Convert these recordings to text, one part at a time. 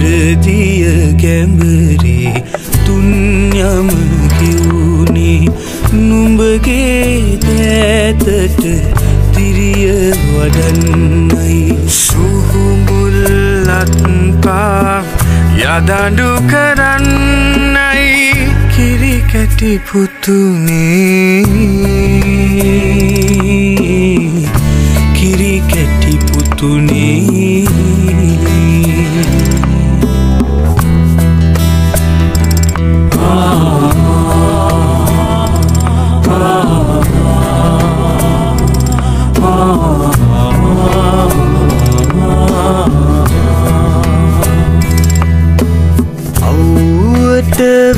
කරදිය ගැඹරේ තුන්යම කිවුණේ නුඹගේ තෑතට තිරිය වඩන්නයි. සුහුමුල්ලත් පා යදඩු කරන්නයි. කිරිකැටි පුතුනේ.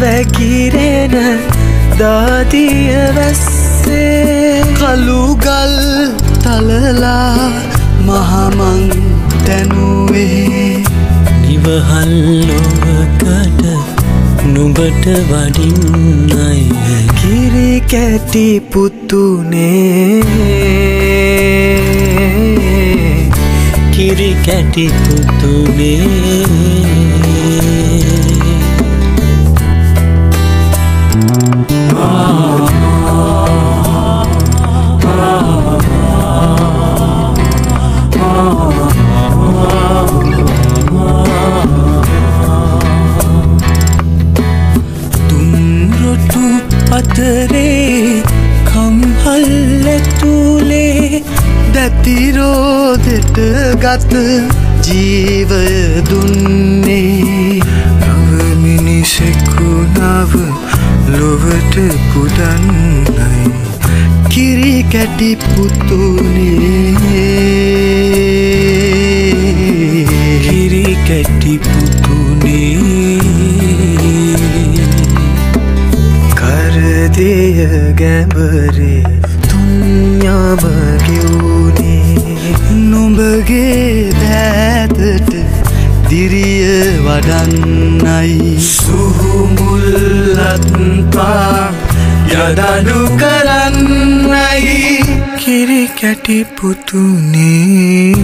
වැකිරෙන දාදිය වැස්සේ කළුගල් තලලා මහමං තැනුවේ නිවහල් ලොවකට නුඹට වඩින්නයි කිරි කැටි පුතුනේ. කිරි කැටි පුතුනේ කම්හල්ලැතුලේ දැතිරෝදෙට ගත ජීවය දුන්නේ. නවමිනිසෙකු නව ලොවට පුදන්නයි. කිරි කැටි පුතුනේ. කිරි කැටි පුතුනේ. කරදිය ගැඹරේ සංඥාව කිව්නේ. නුඹගේ පැතට දිරිය වඩන්නයි. සුහුමුල්ලත් පා යදඩු කරන්නයි. කිරි කැටි පුතුනේ.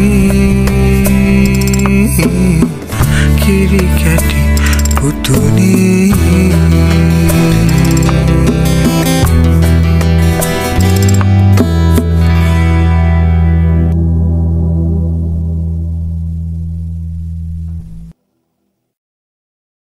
කිරි කැටි පුතුනේ.